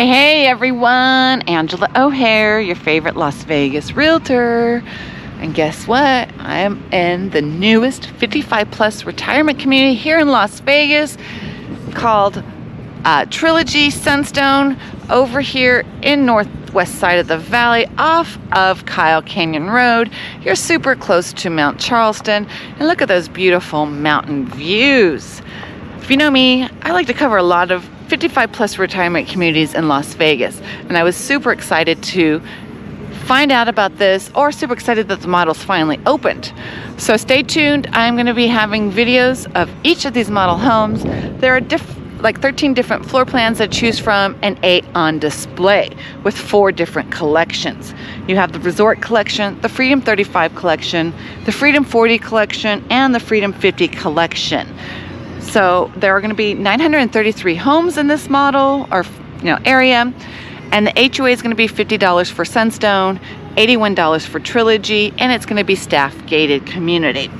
Hey, hey everyone, Angela O'Hare, your favorite Las Vegas realtor. And guess what? I am in the newest 55 plus retirement community here in Las Vegas called uh, Trilogy Sunstone over here in northwest side of the valley off of Kyle Canyon Road. You're super close to Mount Charleston and look at those beautiful mountain views. If you know me, I like to cover a lot of 55 plus retirement communities in Las Vegas and I was super excited to find out about this or super excited that the model's finally opened. So stay tuned. I'm going to be having videos of each of these model homes. There are different like 13 different floor plans to choose from and eight on display with four different collections. You have the Resort Collection, the Freedom 35 Collection, the Freedom 40 Collection, and the Freedom 50 Collection. So there are going to be 933 homes in this model or you know area, and the HOA is going to be $50 for Sunstone, $81 for Trilogy, and it's going to be staff gated community.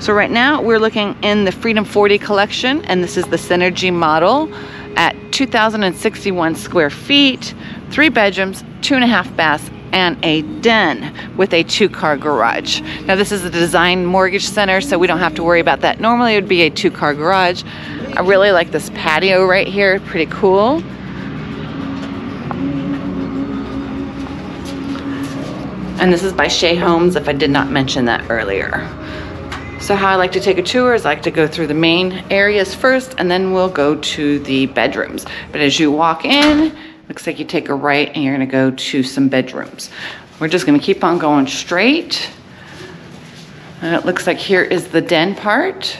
So right now we're looking in the Freedom 40 collection and this is the Synergy model at 2,061 square feet, three bedrooms, two and a half baths, and a den with a two car garage. Now this is a design mortgage center so we don't have to worry about that. Normally it would be a two car garage. I really like this patio right here, pretty cool. And this is by Shea Homes if I did not mention that earlier. So how I like to take a tour is I like to go through the main areas first and then we'll go to the bedrooms. But as you walk in, looks like you take a right and you're gonna go to some bedrooms. We're just gonna keep on going straight. And it looks like here is the den part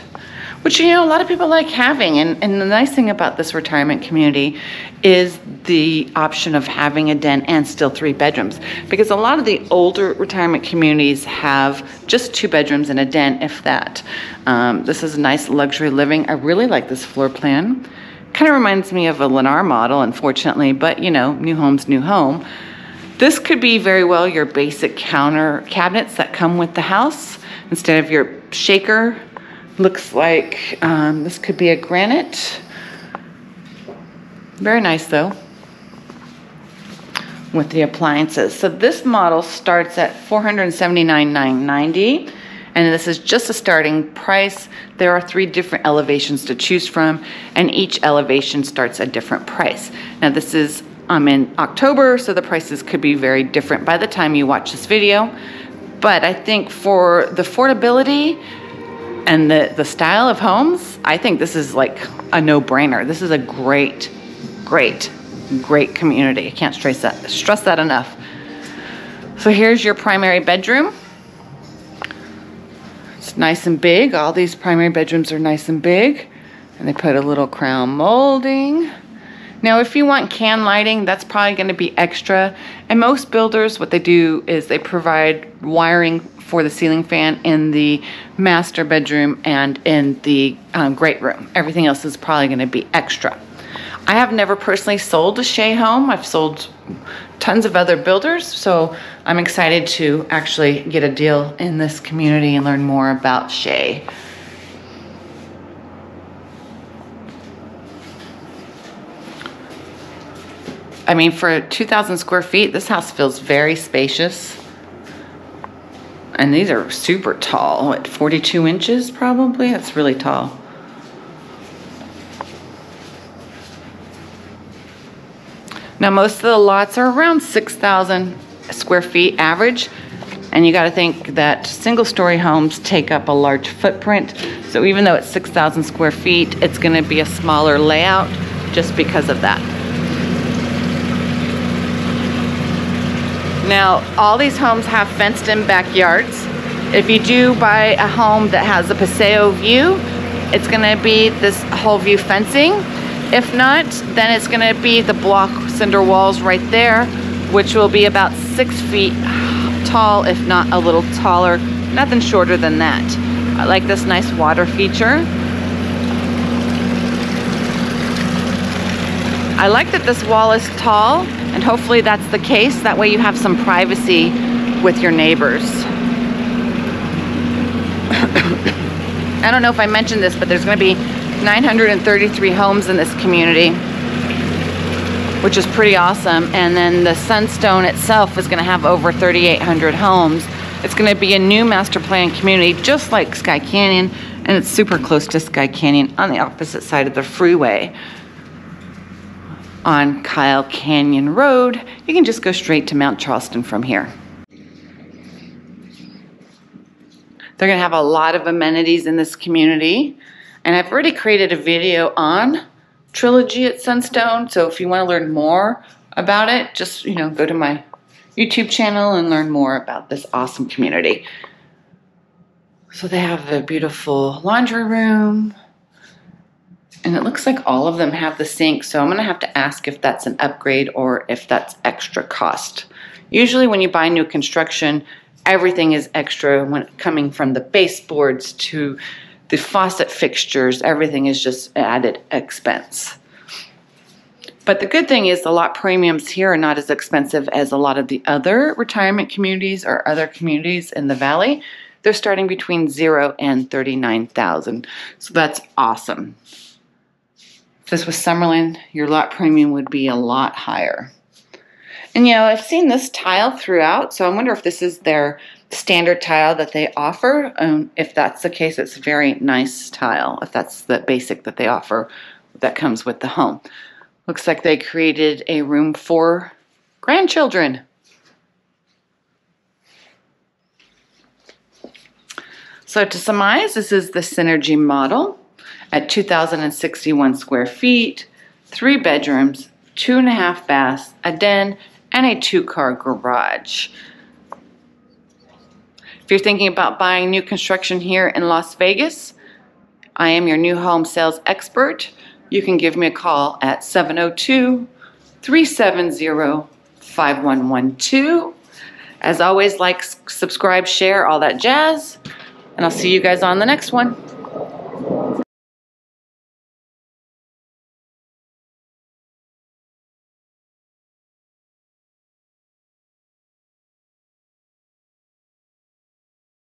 which you know a lot of people like having. And, and the nice thing about this retirement community is the option of having a den and still three bedrooms. Because a lot of the older retirement communities have just two bedrooms and a den if that. Um, this is a nice luxury living. I really like this floor plan kind of reminds me of a lennar model unfortunately but you know new homes new home this could be very well your basic counter cabinets that come with the house instead of your shaker Looks like um, this could be a granite. Very nice though with the appliances. So this model starts at $479,990 and this is just a starting price. There are three different elevations to choose from and each elevation starts a different price. Now this is um, in October so the prices could be very different by the time you watch this video. But I think for the affordability, and the, the style of homes, I think this is like a no brainer. This is a great, great, great community. I can't stress that, stress that enough. So here's your primary bedroom. Nice and big. All these primary bedrooms are nice and big. And they put a little crown molding. Now, if you want can lighting, that's probably going to be extra. And most builders, what they do is they provide wiring for the ceiling fan in the master bedroom and in the um, great room. Everything else is probably going to be extra. I have never personally sold a Shea home. I've sold tons of other builders, so I'm excited to actually get a deal in this community and learn more about Shea. I mean, for 2,000 square feet, this house feels very spacious. And these are super tall, what, 42 inches probably? That's really tall. Now, most of the lots are around 6,000 square feet average. And you got to think that single story homes take up a large footprint. So even though it's 6,000 square feet, it's going to be a smaller layout just because of that. Now, all these homes have fenced in backyards. If you do buy a home that has a Paseo view, it's gonna be this whole view fencing. If not, then it's gonna be the block cinder walls right there, which will be about six feet tall, if not a little taller, nothing shorter than that. I like this nice water feature. I like that this wall is tall and hopefully that's the case. That way you have some privacy with your neighbors. I don't know if I mentioned this, but there's gonna be 933 homes in this community. which is pretty awesome. And then the Sunstone itself is gonna have over 3,800 homes. It's gonna be a new master plan community, just like Skye Canyon, and it's super close to Skye Canyon on the opposite side of the freeway. On Kyle Canyon Road, you can just go straight to Mount Charleston from here. They're gonna have a lot of amenities in this community. And I've already created a video on Trilogy at Sunstone. So if you wanna learn more about it, just, you know, go to my YouTube channel and learn more about this awesome community. So they have the beautiful laundry room. And it looks like all of them have the sink. So I'm gonna have to ask if that's an upgrade or if that's extra cost. Usually when you buy new construction, everything is extra when coming from the baseboards to the faucet fixtures, everything is just added expense. But the good thing is the lot premiums here are not as expensive as a lot of the other retirement communities or other communities in the valley. They're starting between zero and 39,000. So that's awesome. If this was Summerlin, your lot premium would be a lot higher. And you know, I've seen this tile throughout, so I wonder if this is their standard tile that they offer. Um, if that's the case, it's a very nice tile, if that's the basic that they offer that comes with the home. Looks like they created a room for grandchildren. So to summarize, this is the Synergy model at 2,061 square feet, three bedrooms, two and a half baths, a den, and a two-car garage. If you're thinking about buying new construction here in Las Vegas, I am your new home sales expert. You can give me a call at 702 370 5112. As always, like, subscribe, share, all that jazz. And I'll see you guys on the next one.